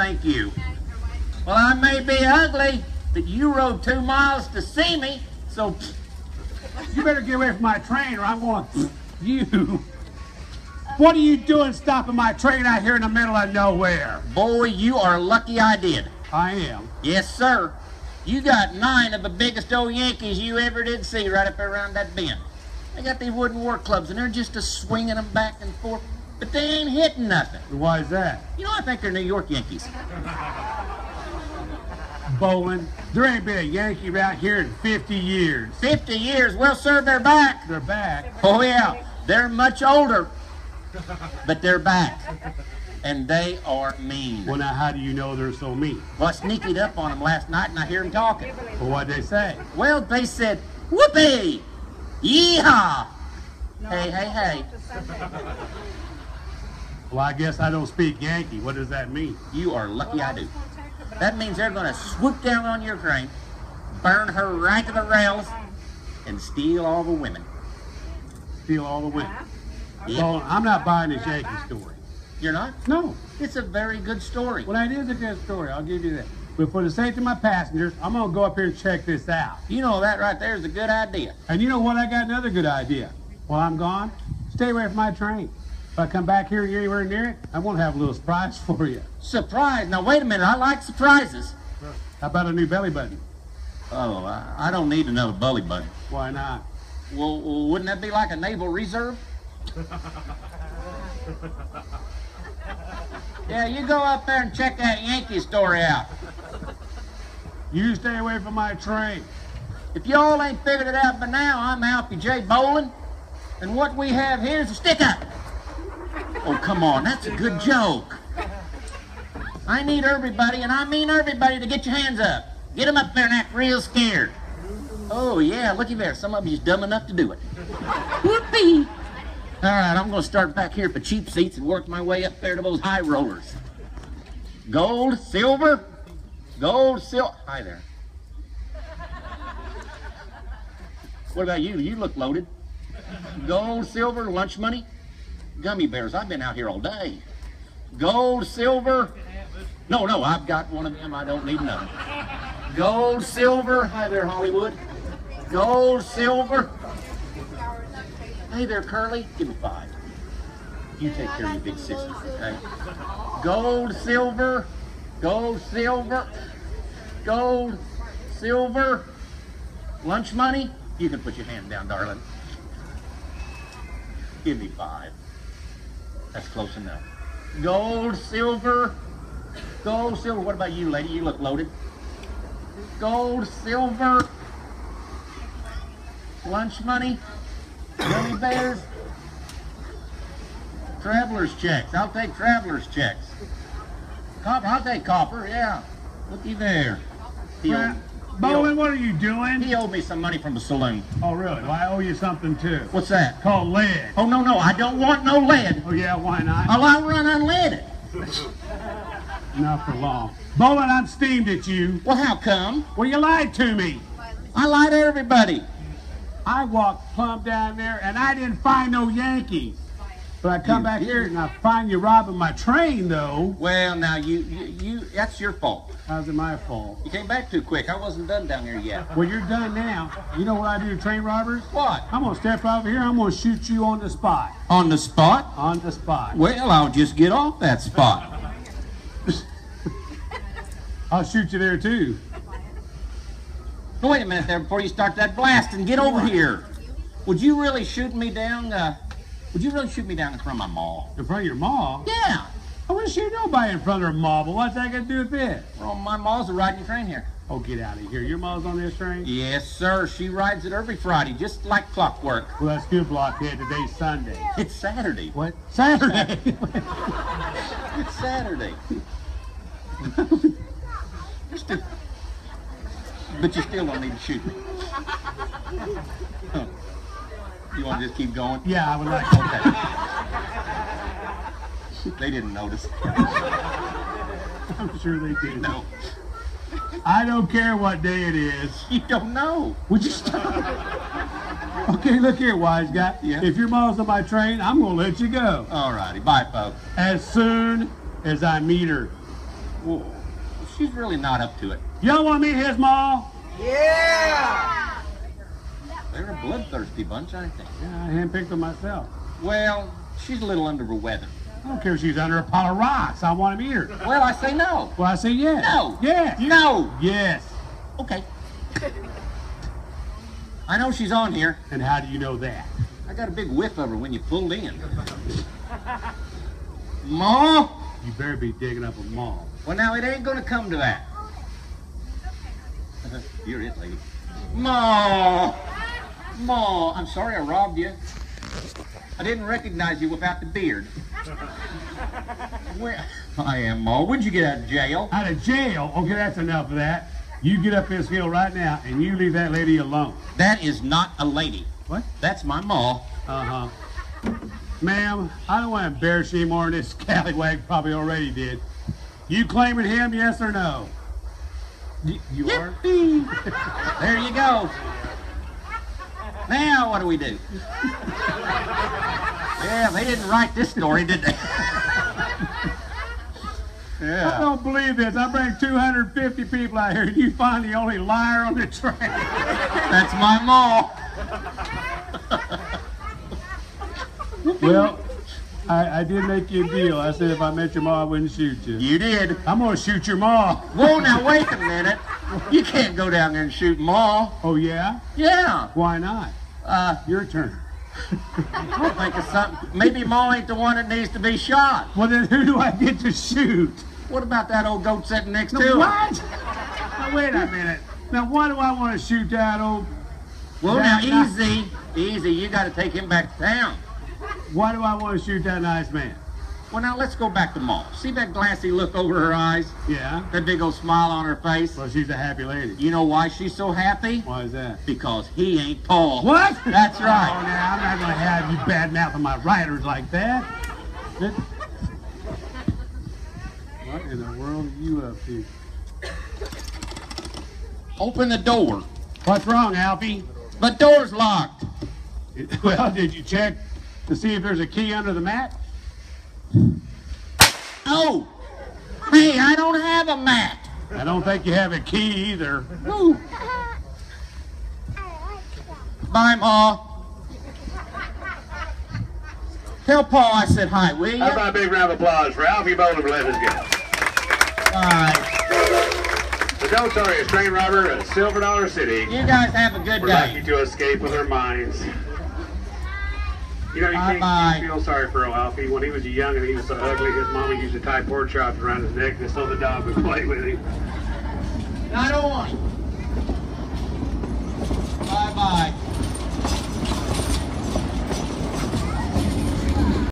thank you. Well, I may be ugly, but you rode two miles to see me, so You better get away from my train or I'm going you. What are you doing stopping my train out here in the middle of nowhere? boy, you are lucky I did. I am. Yes, sir. You got nine of the biggest old Yankees you ever did see right up around that bend. They got these wooden war clubs, and they're just a swinging them back and forth, but they ain't hitting nothing. Why is that? You know, I think they're New York Yankees. Bolin. There ain't been a Yankee around here in 50 years. 50 years, well, sir, they're back. They're back. Oh, yeah. They're much older, but they're back. And they are mean. Well, now, how do you know they're so mean? Well, I sneaked up on them last night, and I hear them talking. Well, what'd they say? Well, they said, whoopee! Yeehaw! Hey, hey, hey. Well, I guess I don't speak Yankee. What does that mean? You are lucky I do. That means they're going to swoop down on your train, burn her right to the rails, and steal all the women. Steal all the women. Yeah. Well, I'm not buying this Yankee story. You're not? No. It's a very good story. Well, that is a good story. I'll give you that. But for the safety of my passengers, I'm going to go up here and check this out. You know that right there is a good idea. And you know what? I got another good idea. While I'm gone, stay away from my train. If I come back here and you're anywhere near it, I'm going to have a little surprise for you. Surprise. Now, wait a minute. I like surprises. How about a new belly button? Oh, I, I don't need another belly button. Why not? Well, well, wouldn't that be like a naval reserve? yeah, you go up there and check that Yankee story out. You stay away from my train. If y'all ain't figured it out by now, I'm Alfie J. Bolin, and what we have here is a stick up. Oh, come on, that's a good joke. I need everybody, and I mean everybody, to get your hands up. Get them up there and act real scared. Oh, yeah, looky there. Some of you's dumb enough to do it. Whoopee! All right, I'm going to start back here for cheap seats and work my way up there to those high rollers. Gold, silver, gold, silver. Hi there. What about you? You look loaded. Gold, silver, lunch money, gummy bears. I've been out here all day. Gold, silver. No, no, I've got one of them. I don't need another. Gold, silver. Hi there, Hollywood. Gold, silver. Hey there, Curly. Give me five. You take care of your big sister, okay? Gold, silver, gold, silver, gold, silver, lunch money. You can put your hand down, darling. Give me five. That's close enough. Gold, silver, gold, silver. What about you, lady? You look loaded. Gold, silver, lunch money, gummy bears, traveler's checks. I'll take traveler's checks. Copper, I'll take copper, yeah. Looky there. Owed, what are you doing? he owed me some money from the saloon. Oh, really? Well, I owe you something too. What's that? Called lead. Oh, no, no, I don't want no lead. Oh, yeah, why not? Oh, I'll outrun unleaded. Not for long. Bolin, I'm steamed at you. Well, how come? Well, you lied to me. I lie to everybody. I walked plumb down there and I didn't find no Yankees. But I come You back did? here and I find you robbing my train, though. Well, now, you, you, you, that's your fault. How's it my fault? You came back too quick. I wasn't done down here yet. Well, you're done now. You know what I do to train robbers? What? I'm gonna step over here. I'm gonna shoot you on the spot. On the spot? On the spot. Well, I'll just get off that spot. I'll shoot you there too. Wait a minute there before you start that blast and get over here. Would you really shoot me down? Uh, would you really shoot me down in front of my mall? In front of your mom? Yeah. I wouldn't shoot nobody in front of her mom, but what's that got to do with this? Well, my mall's a riding train here. Oh, get out of here. Your mom's on this train? Yes, sir. She rides it every Friday, just like clockwork. Well, that's good, Blockhead. Today's Sunday. It's Saturday. What? Saturday. It's Saturday. You're still, but you still don't need to shoot me. Huh. You want to just keep going? yeah, I would like Okay. They didn't notice. I'm sure they do. No. I don't care what day it is. You don't know. Would you stop? okay, look here, wise guy. Yeah. If your mom's on my train, I'm gonna let you go All righty. Bye, folks. as soon as I meet her. Well, she's really not up to it. Y'all want to meet his ma? They're a bloodthirsty bunch, aren't they? Yeah, I handpicked them myself. Well, she's a little under her weather. I don't care if she's under a pile of rocks. I want to meet her. Well, I say no. Well, I say yes. No. Yes. No. Yes. Okay. I know she's on here. And how do you know that? I got a big whiff of her when you pulled in. Ma? You better be digging up a mall. Well, now it ain't gonna come to that. You're it, lady. Ma! Ma! I'm sorry I robbed you. I didn't recognize you without the beard. Where? I am, Ma. When'd you get out of jail? Out of jail? Okay, that's enough of that. You get up this hill right now and you leave that lady alone. That is not a lady. What? That's my ma. Uh-huh. Ma'am, I don't want to embarrass you any more than this scallywag probably already did. You claiming him, yes or no? Y- you are? There you go. Now what do we do? yeah, they didn't write this story, did they? yeah. I don't believe this. I bring 250 people out here and you find the only liar on the train. That's my ma. well, I, I did make you a deal. I said if I met your ma, I wouldn't shoot you. You did. I'm going to shoot your ma. Whoa, now wait a minute. You can't go down there and shoot ma. Oh, yeah? Yeah. Why not? Uh, Your turn. I'll think of something. Maybe ma ain't the one that needs to be shot. Well, then who do I get to shoot? What about that old goat sitting next to her? what? Now, wait a minute. Now, why do I want to shoot that old... Well, now That- easy, easy. You got to take him back to town. Why do I want to shoot that nice man? Well, now let's go back to Ma. See that glassy look over her eyes? Yeah? That big old smile on her face? Well, she's a happy lady. You know why she's so happy? Why is that? Because he ain't Paul. What? That's oh, right. Oh, now, I'm not going to have you bad mouthing my writers like that. That- What in the world are you up to? Open the door. What's wrong, Alfie? The door's locked. Well, did you check to see if there's a key under the mat? Oh! Hey, I don't have a mat. I don't think you have a key either. Woo. Bye, Ma. Tell Paul I said hi, will How you? about a big round of applause for Alfie Bowler for letting us go? Bye. The notorious train robber of Silver Dollar City You guys have a good were lucky day. to escape with our minds. You know, you can't feel sorry for old Alfie. When he was young and he was so ugly, his mama used to tie pork chops around his neck just so the dog would play with him. Not oh on. Bye-bye.